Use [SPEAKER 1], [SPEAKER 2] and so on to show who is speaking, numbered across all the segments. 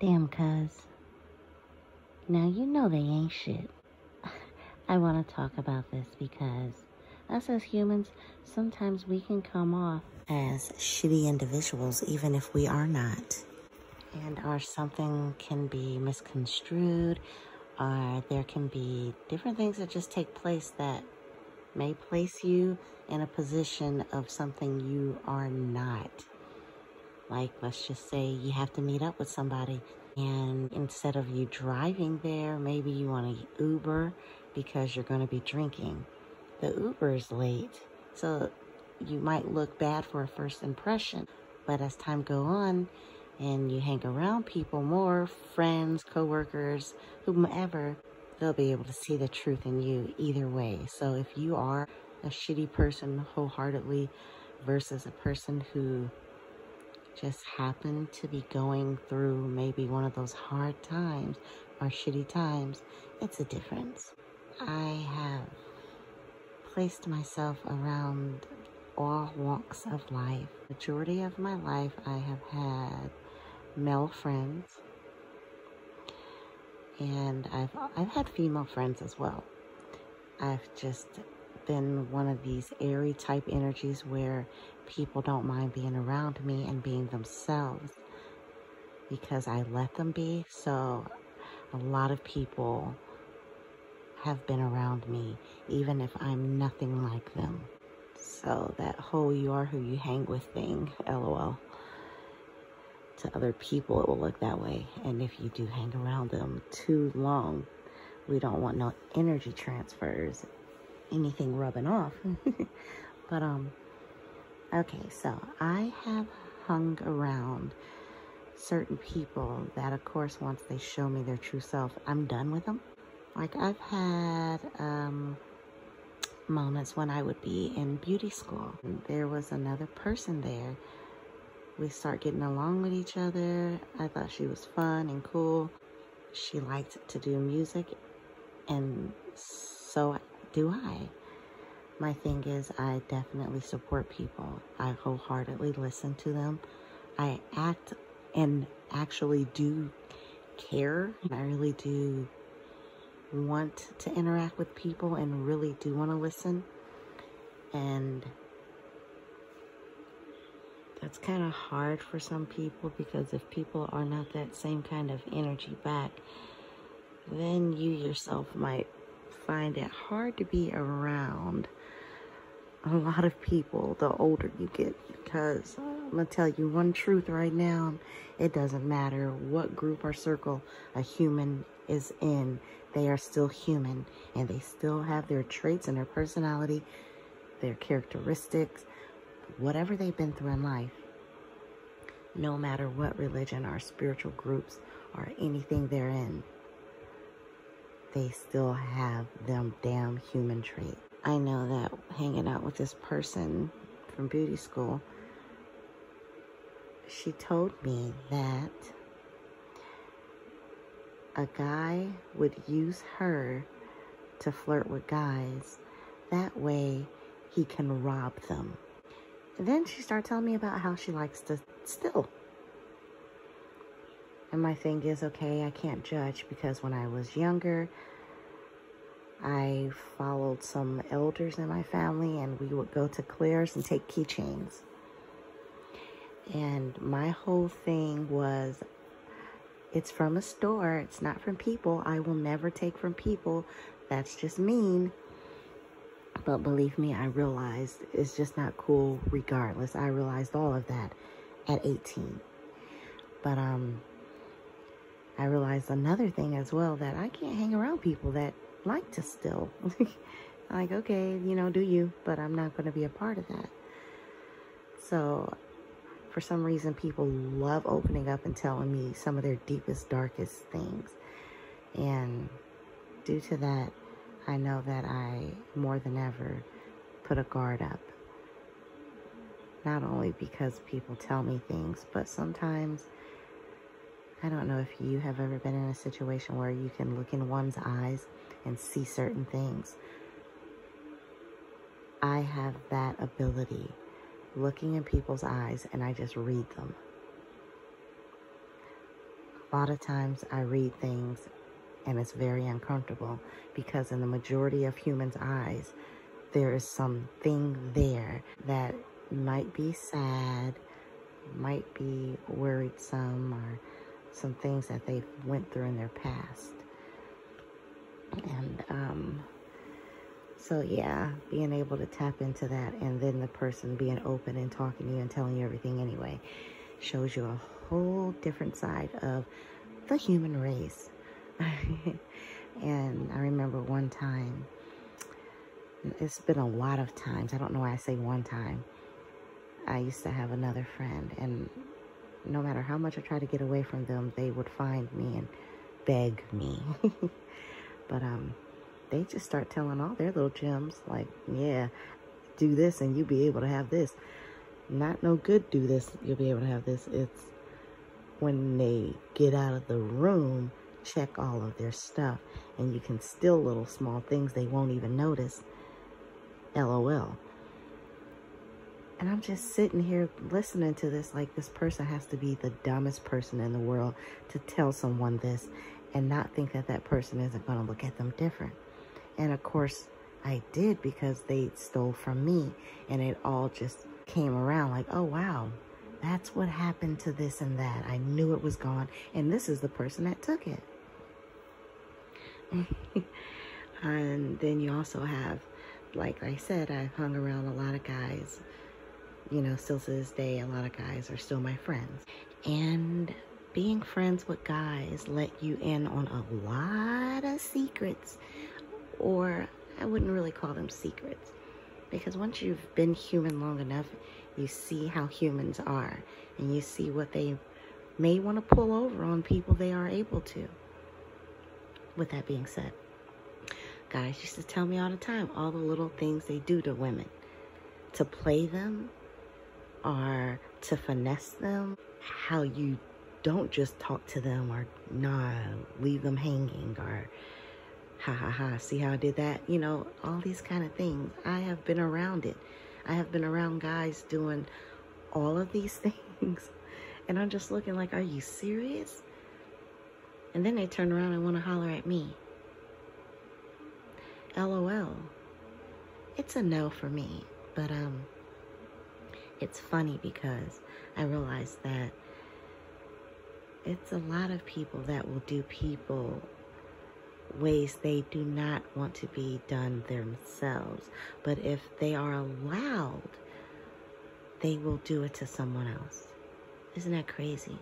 [SPEAKER 1] Damn, cuz. Now you know they ain't shit. I want to talk about this because us as humans, sometimes we can come off as shitty individuals, even if we are not. And or something can be misconstrued, or there can be different things that just take place that may place you in a position of something you are not. Like, let's just say you have to meet up with somebody, and instead of you driving there, maybe you want to Uber because you're going to be drinking. The Uber is late, so you might look bad for a first impression. But as time go on, and you hang around people more, friends, coworkers, whomever, they'll be able to see the truth in you either way. So if you are a shitty person wholeheartedly versus a person who just happen to be going through maybe one of those hard times or shitty times, it's a difference. I have placed myself around all walks of life. Majority of my life I have had male friends and I've I've had female friends as well. I've just been one of these airy type energies where people don't mind being around me and being themselves because I let them be. So a lot of people have been around me, even if I'm nothing like them. So that whole you are who you hang with thing, lol. To other people, it will look that way. And if you do hang around them too long, we don't want no energy transfers, anything rubbing off. but, um, Okay, so I have hung around certain people that, of course, once they show me their true self, I'm done with them. Like, I've had um, moments when I would be in beauty school. And there was another person there. We start getting along with each other. I thought she was fun and cool. She liked to do music, and so do I. My thing is, I definitely support people. I wholeheartedly listen to them. I act and actually do care. I really do want to interact with people and really do want to listen. And that's kind of hard for some people because if people are not that same kind of energy back, then you yourself might find it hard to be around a lot of people the older you get because I'm gonna tell you one truth right now. It doesn't matter what group or circle a human is in they are still human and they still have their traits and their personality their characteristics whatever they've been through in life. No matter what religion or spiritual groups or anything they're in they still have them damn human traits I know that hanging out with this person from beauty school, she told me that a guy would use her to flirt with guys. That way he can rob them. And then she started telling me about how she likes to steal. And my thing is, okay, I can't judge because when I was younger, I followed some elders in my family and we would go to Claire's and take keychains. And my whole thing was it's from a store, it's not from people. I will never take from people. That's just mean. But believe me, I realized it's just not cool regardless. I realized all of that at 18. But um I realized another thing as well that I can't hang around people that like to steal. like, okay, you know, do you, but I'm not going to be a part of that. So, for some reason, people love opening up and telling me some of their deepest, darkest things. And due to that, I know that I, more than ever, put a guard up. Not only because people tell me things, but sometimes, I don't know if you have ever been in a situation where you can look in one's eyes and see certain things. I have that ability looking in people's eyes and I just read them. A lot of times I read things and it's very uncomfortable because in the majority of humans' eyes, there is something there that might be sad, might be worrisome, or some things that they went through in their past. And um, so, yeah, being able to tap into that and then the person being open and talking to you and telling you everything anyway shows you a whole different side of the human race. and I remember one time, it's been a lot of times. I don't know why I say one time. I used to have another friend, and no matter how much I tried to get away from them, they would find me and beg me. but um, they just start telling all their little gems, like, yeah, do this and you'll be able to have this. Not no good, do this, you'll be able to have this. It's when they get out of the room, check all of their stuff, and you can steal little small things they won't even notice. LOL. And I'm just sitting here listening to this like this person has to be the dumbest person in the world to tell someone this and not think that that person isn't going to look at them different. And of course, I did because they stole from me and it all just came around like, oh, wow, that's what happened to this and that. I knew it was gone. And this is the person that took it. and then you also have, like I said, I've hung around a lot of guys you know, still to this day, a lot of guys are still my friends. And being friends with guys let you in on a lot of secrets, or I wouldn't really call them secrets, because once you've been human long enough, you see how humans are, and you see what they may want to pull over on people they are able to. With that being said, guys used to tell me all the time all the little things they do to women to play them are to finesse them, how you don't just talk to them or nah, leave them hanging or ha ha ha, see how I did that? You know, all these kind of things. I have been around it. I have been around guys doing all of these things. And I'm just looking like, are you serious? And then they turn around and want to holler at me. LOL. It's a no for me. But, um, it's funny because I realize that it's a lot of people that will do people ways they do not want to be done themselves. But if they are allowed, they will do it to someone else. Isn't that crazy?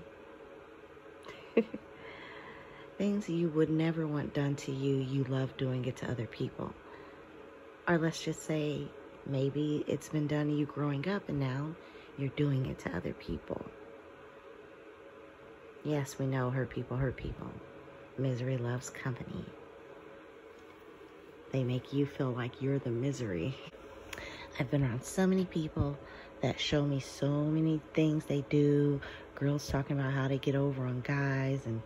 [SPEAKER 1] Things you would never want done to you, you love doing it to other people. Or let's just say Maybe it's been done to you growing up and now you're doing it to other people. Yes, we know hurt people hurt people. Misery loves company. They make you feel like you're the misery. I've been around so many people that show me so many things they do. Girls talking about how they get over on guys and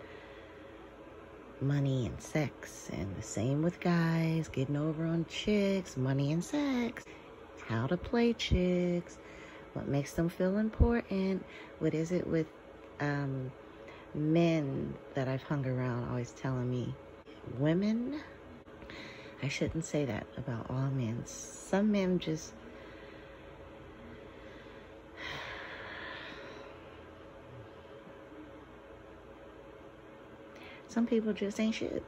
[SPEAKER 1] money and sex. And the same with guys getting over on chicks, money and sex how to play chicks, what makes them feel important. What is it with um, men that I've hung around always telling me? Women? I shouldn't say that about all men. Some men just. Some people just ain't shit.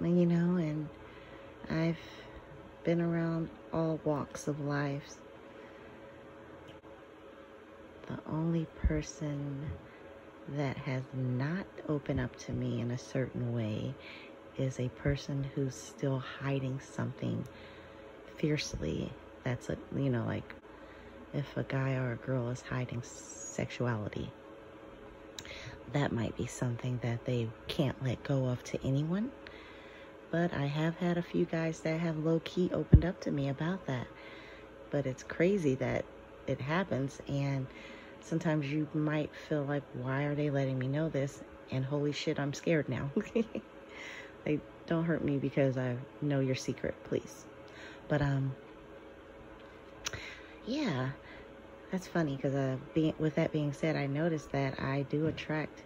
[SPEAKER 1] You know, and I've been around all walks of life. The only person that has not opened up to me in a certain way is a person who's still hiding something fiercely. That's a, you know, like if a guy or a girl is hiding sexuality, that might be something that they can't let go of to anyone but I have had a few guys that have low key opened up to me about that. But it's crazy that it happens. And sometimes you might feel like, why are they letting me know this? And holy shit, I'm scared now. they don't hurt me because I know your secret, please. But, um, yeah, that's funny because uh, being, with that being said, I noticed that I do attract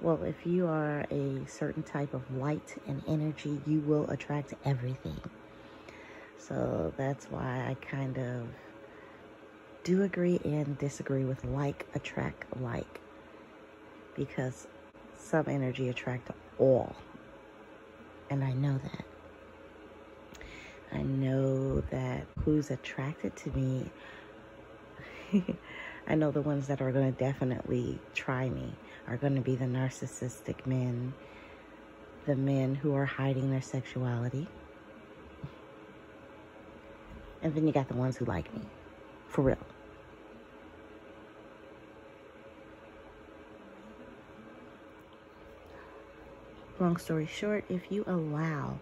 [SPEAKER 1] Well, if you are a certain type of light and energy, you will attract everything. So that's why I kind of do agree and disagree with like attract like because some energy attract all. And I know that. I know that who's attracted to me, I know the ones that are going to definitely try me are going to be the narcissistic men, the men who are hiding their sexuality. And then you got the ones who like me. For real. Long story short, if you allow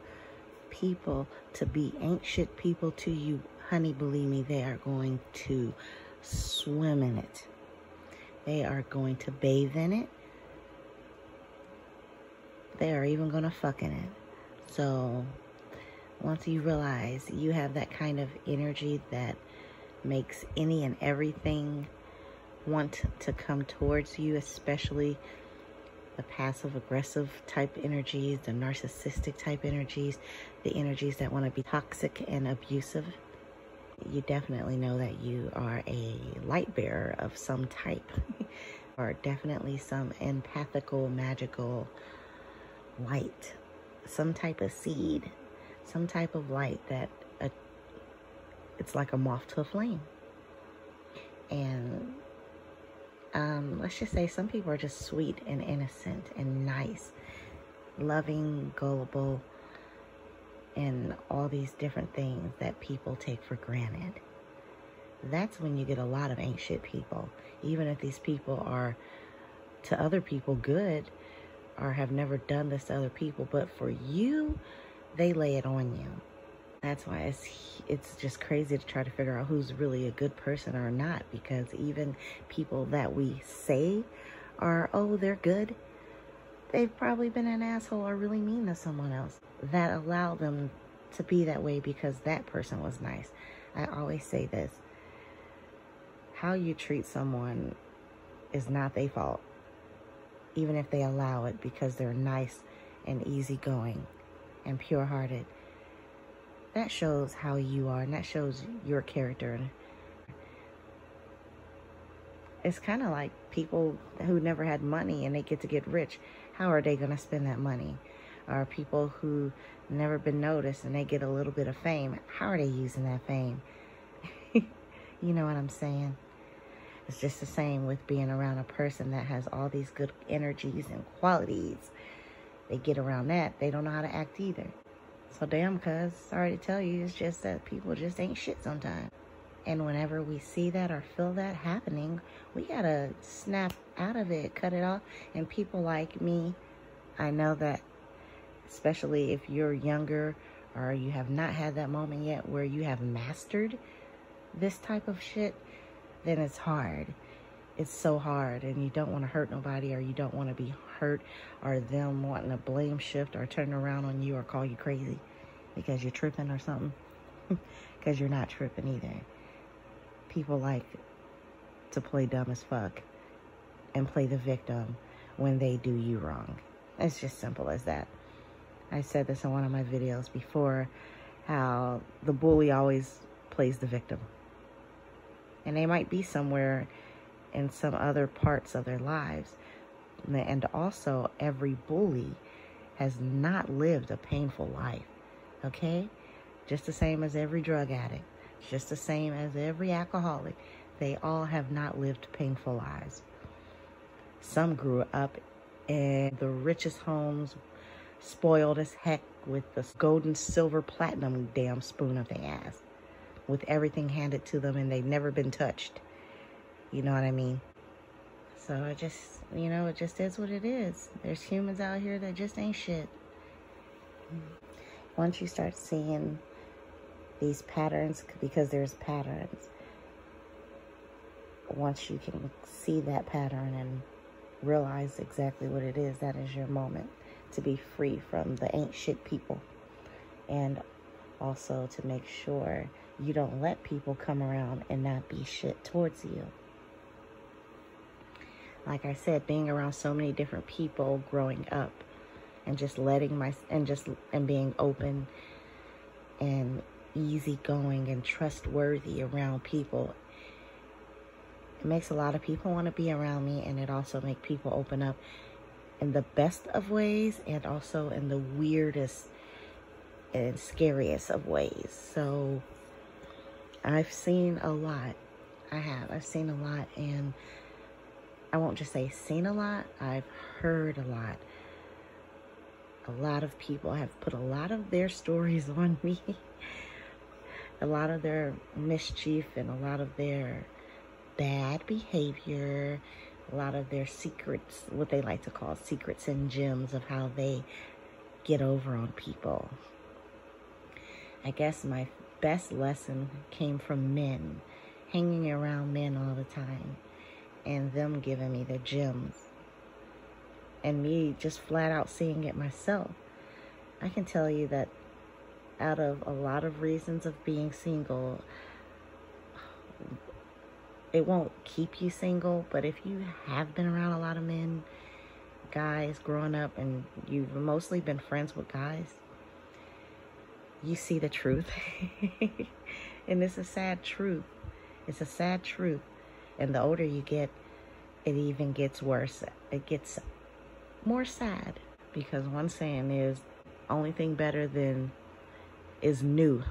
[SPEAKER 1] people to be ancient people to you, honey, believe me, they are going to swim in it. They are going to bathe in it. They are even going to fuck in it. So once you realize you have that kind of energy that makes any and everything want to come towards you, especially the passive aggressive type energies, the narcissistic type energies, the energies that want to be toxic and abusive, you definitely know that you are a light bearer of some type, or definitely some empathical, magical light, some type of seed, some type of light that uh, it's like a moth to a flame. And um, let's just say some people are just sweet and innocent and nice, loving, gullible, and all these different things that people take for granted. That's when you get a lot of ancient people. Even if these people are to other people good or have never done this to other people, but for you, they lay it on you. That's why it's it's just crazy to try to figure out who's really a good person or not because even people that we say are oh they're good, they've probably been an asshole or really mean to someone else that allowed them to be that way because that person was nice. I always say this. How you treat someone is not their fault. Even if they allow it because they're nice and easygoing and pure hearted that shows how you are and that shows your character. It's kind of like people who never had money and they get to get rich. How are they going to spend that money? Or people who never been noticed and they get a little bit of fame. How are they using that fame? you know what I'm saying? It's just the same with being around a person that has all these good energies and qualities. They get around that, they don't know how to act either. So damn, cuz, sorry to tell you, it's just that people just ain't shit sometimes. And whenever we see that or feel that happening, we gotta snap out of it, cut it off. And people like me, I know that, especially if you're younger or you have not had that moment yet where you have mastered this type of shit, then it's hard. It's so hard, and you don't want to hurt nobody, or you don't want to be hurt, or them wanting to blame shift or turn around on you or call you crazy because you're tripping or something. Because you're not tripping either. People like to play dumb as fuck and play the victim when they do you wrong. It's just simple as that. I said this in one of my videos before how the bully always plays the victim. And they might be somewhere in some other parts of their lives. And also, every bully has not lived a painful life okay? Just the same as every drug addict, just the same as every alcoholic. They all have not lived painful lives. Some grew up in the richest homes, spoiled as heck with the golden, silver, platinum damn spoon of their ass, with everything handed to them and they've never been touched. You know what I mean? So it just, you know, it just is what it is. There's humans out here that just ain't shit once you start seeing these patterns, because there's patterns, once you can see that pattern and realize exactly what it is, that is your moment to be free from the ain't shit people. And also to make sure you don't let people come around and not be shit towards you. like I said, being around so many different people growing up and just letting my, and just, and being open and easygoing and trustworthy around people. It makes a lot of people want to be around me and it also makes people open up in the best of ways and also in the weirdest and scariest of ways. So I've seen a lot. I have. I've seen a lot and I won't just say seen a lot, I've heard a lot. A lot of people have put a lot of their stories on me. a lot of their mischief and a lot of their bad behavior, a lot of their secrets, what they like to call secrets and gems of how they get over on people. I guess my best lesson came from men, hanging around men all the time and them giving me the gems and me just flat out seeing it myself. I can tell you that out of a lot of reasons of being single, it won't keep you single, but if you have been around a lot of men, guys growing up, and you've mostly been friends with guys, you see the truth. and it's a sad truth. It's a sad truth. And the older you get, it even gets worse. It gets more sad because one saying is only thing better than is new.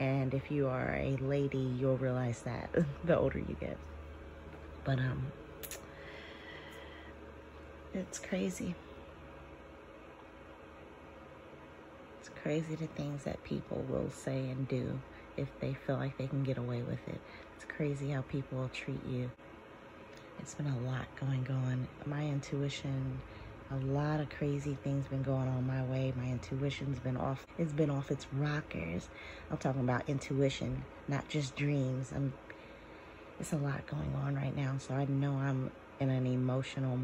[SPEAKER 1] And if you are a lady, you'll realize that the older you get. But um it's crazy. It's crazy the things that people will say and do if they feel like they can get away with it. It's crazy how people will treat you. It's been a lot going on. My intuition, a lot of crazy things been going on my way. My intuition's been off. It's been off its rockers. I'm talking about intuition, not just dreams. I'm. It's a lot going on right now, so I know I'm in an emotional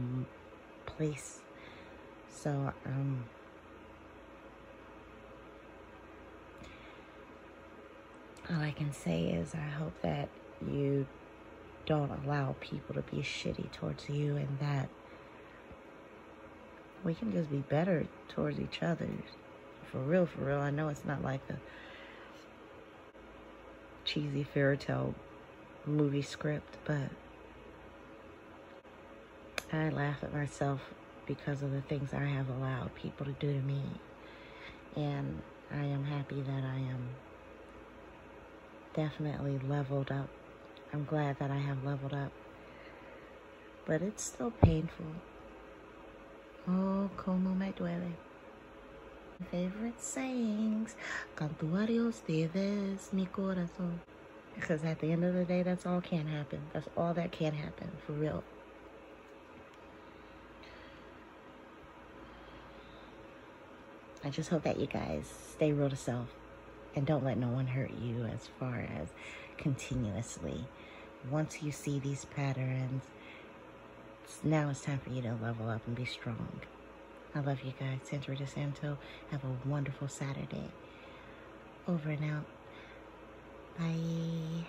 [SPEAKER 1] place. So um. All I can say is I hope that you don't allow people to be shitty towards you and that we can just be better towards each other. For real, for real. I know it's not like a cheesy fairy tale movie script, but I laugh at myself because of the things I have allowed people to do to me. And I am happy that I am definitely leveled up. I'm glad that I have leveled up. But it's still painful. Oh, como me duele. Favorite sayings. Cantuarios debes mi corazón. Because at the end of the day, that's all can happen. That's all that can happen, for real. I just hope that you guys stay real to self and don't let no one hurt you as far as continuously. Once you see these patterns, now it's time for you to level up and be strong. I love you guys. Sandra DeSanto. Have a wonderful Saturday. Over and out. Bye.